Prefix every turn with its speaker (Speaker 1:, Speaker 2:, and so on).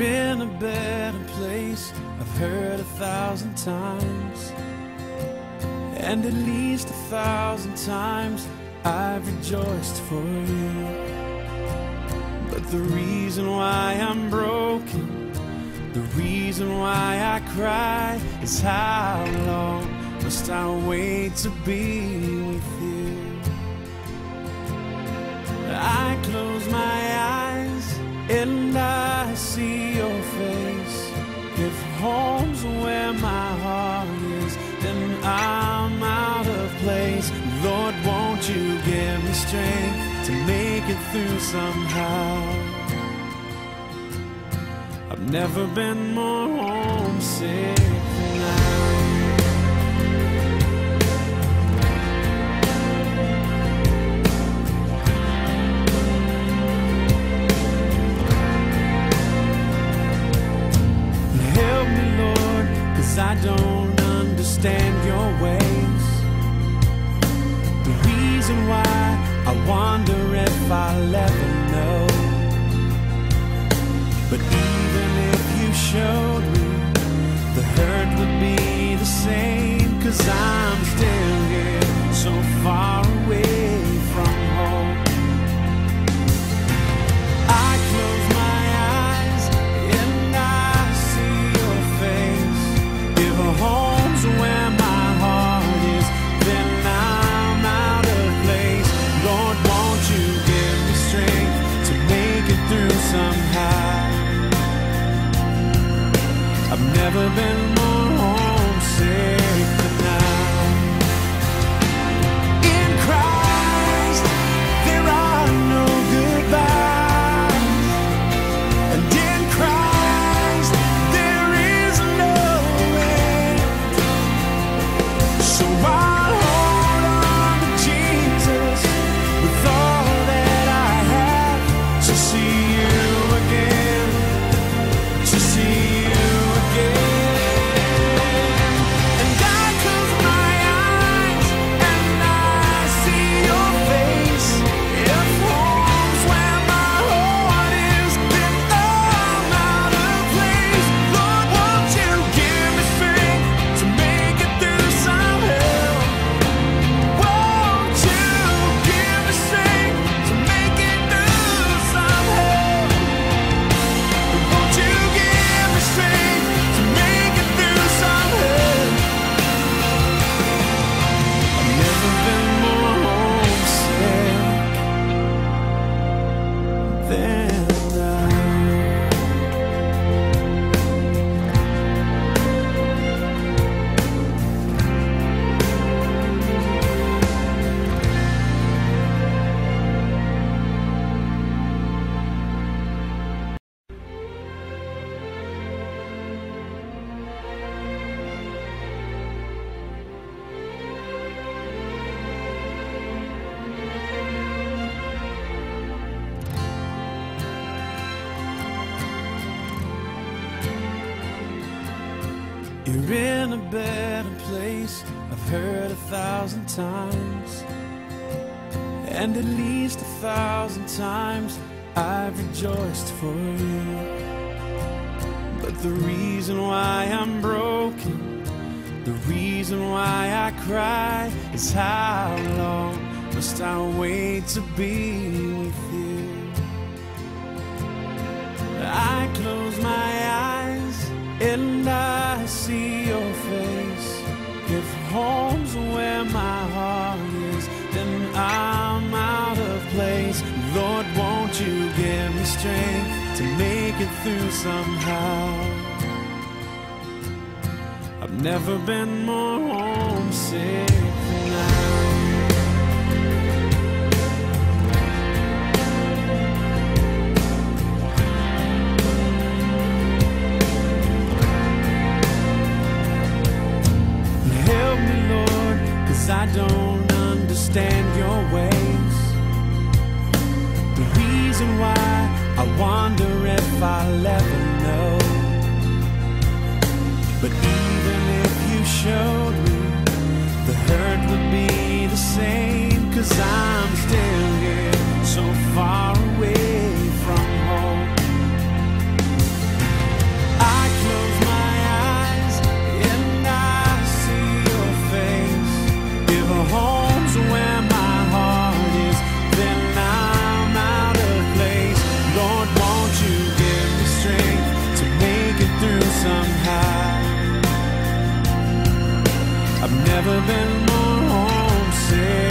Speaker 1: In a better place, I've heard a thousand times. And at least a thousand times I've rejoiced for you. But the reason why I'm broken, the reason why I cry is how long must I wait to be with you? I close my eyes and I see home's where my heart is, and I'm out of place. Lord, won't you give me strength to make it through somehow? I've never been more homesick than now. Don't understand your ways. The reason why I wonder if I'll ever know. But even if you showed me, the hurt would be the same. Cause I'm still here, so far you give me strength to make it through somehow? I've never been than You're in a better place, I've heard a thousand times. And at least a thousand times I've rejoiced for you. But the reason why I'm broken, the reason why I cry is how long must I wait to be with you? I close my eyes home's where my heart is, then I'm out of place. Lord, won't you give me strength to make it through somehow? I've never been more homesick than now. Understand your ways. The reason why I wonder if I'll ever know. But even if you showed me, the hurt would be the same. Cause I'm still high. I've never been more homesick.